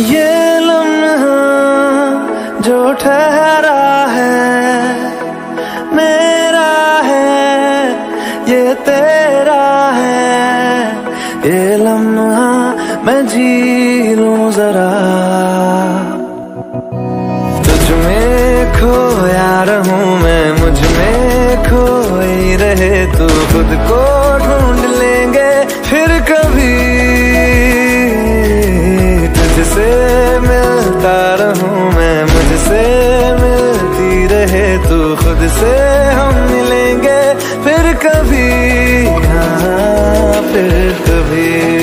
ये लम्हा जो ठहरा है, मेरा है, ये तेरा है। ये लम्हा मैं जी लूँ जरा। तुझ में खोया रहूँ मैं, मुझमें खोई रहे तू खुद को। तू खुद से हम मिलेंगे फिर कभी हाँ फिर कभी।